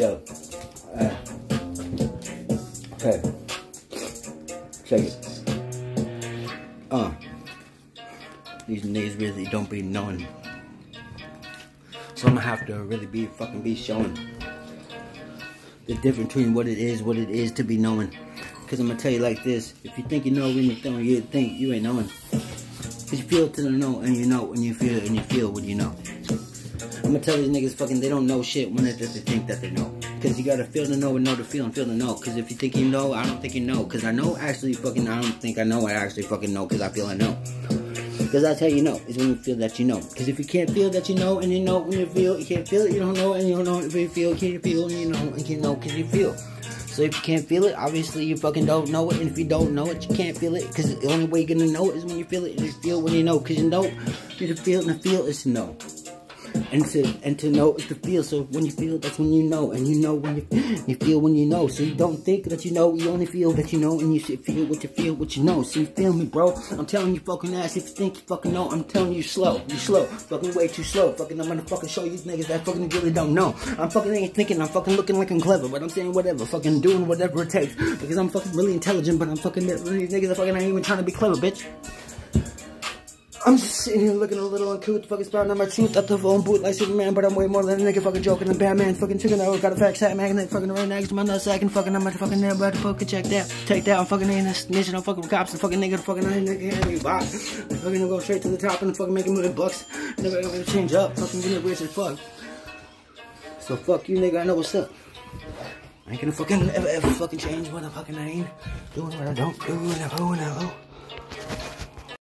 Yo. Uh, okay. Check it. Uh. These niggas really don't be knowing. So I'm gonna have to really be fucking be showing the difference between what it is, what it is to be knowing. Cause I'm gonna tell you like this: if you think you know anything, you think you ain't knowing. Cause you feel to know, and you know, and you feel, and you feel what you know. I'm gonna tell these niggas fucking they don't know shit when they just think that they know. Cause you gotta feel to know and know to feel and feel to know. Cause if you think you know, I don't think you know. Cause I know actually fucking I don't think I know. I actually fucking know. Cause I feel I know. Cause that's how you know. Is when you feel that you know. Cause if you can't feel that you know and you know when you feel, you can't feel it, you don't know and you don't know if you feel, can't feel and you know and you know cause you feel. So if you can't feel it, obviously you fucking don't know it. And if you don't know it, you can't feel it. Cause the only way you're gonna know it is when you feel it. And you feel when you know. Cause you know, you feel and the feel is to know and to and to know is to feel. So when you feel, that's when you know, and you know when you you feel when you know. So you don't think that you know, you only feel that you know, and you should feel what you feel, what you know. So you feel me, bro? I'm telling you, fucking ass. If you think you fucking know, I'm telling you, slow, you slow, fucking way too slow. Fucking, I'm gonna fucking show you niggas that fucking really don't know. I'm fucking ain't thinking, I'm fucking looking like I'm clever, but I'm saying whatever, fucking doing whatever it takes because I'm fucking really intelligent, but I'm fucking these niggas are fucking ain't even trying to be clever, bitch. I'm just sitting here looking a little uncouth, fucking spouting on my truth? At the phone booth like Superman, but I'm way more than a nigga fucking joking than Batman, fucking chicken out, got a fat hat magnet, fucking right next to my nutsack, and fucking I'm at fucking there, to fucking check that, take that, I'm fucking in this snitching on fucking cops, and fucking nigga, fucking I nigga, me bot, fucking gonna go straight to the top and fucking making million bucks, never gonna change up, fucking getting rich as fuck. So fuck you, nigga, I know what's up. I ain't gonna fucking ever, ever fucking change what I fucking ain't. Doing what I don't do, never, never.